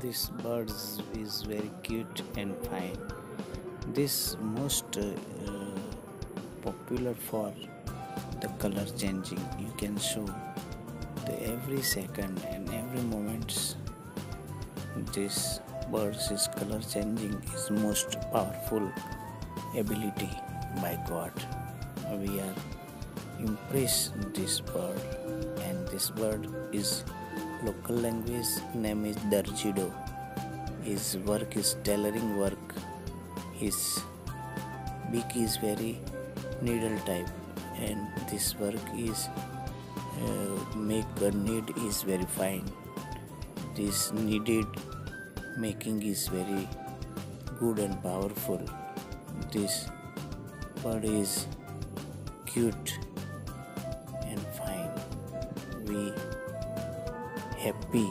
this bird is very cute and fine. This most uh, popular for the color changing. You can show the every second and every moment this bird's is color changing is most powerful ability. By god we are impressed this bird and this bird is local language name is darjido. His work is tailoring work. His beak is very needle type and this work is uh, make a need is very fine. This needed making is very good and powerful. This bird is cute happy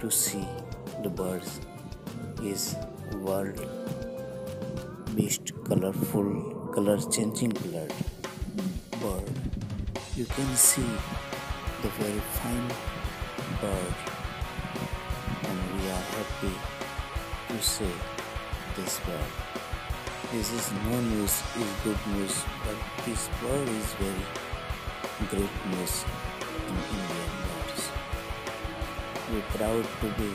to see the birds. Is world best colorful color changing bird? Bird. You can see the very fine bird. And we are happy to see this bird. This is no news is good news but this bird is very great news we proud to be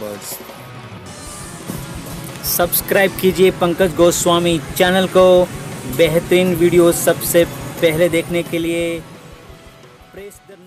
birds subscribe कीजिए Pankaj Goswami channel को। बेहतरीन video सबसे पहले देखने के लिए press the